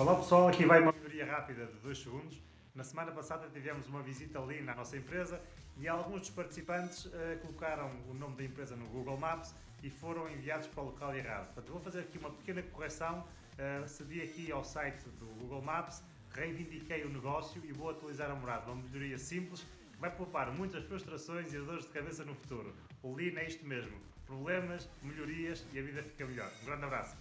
Olá pessoal, aqui vai uma melhoria rápida de 2 segundos. Na semana passada tivemos uma visita ali na nossa empresa e alguns dos participantes uh, colocaram o nome da empresa no Google Maps e foram enviados para o local errado. Portanto, vou fazer aqui uma pequena correção. Eh, uh, cedi aqui ao site do Google Maps, reivindiquei o negócio e vou atualizar a morada. Uma melhoria simples que vai poupar muitas frustrações e dores de cabeça no futuro. O Lean é isto mesmo: problemas, melhorias e a vida fica melhor. Um grande abraço.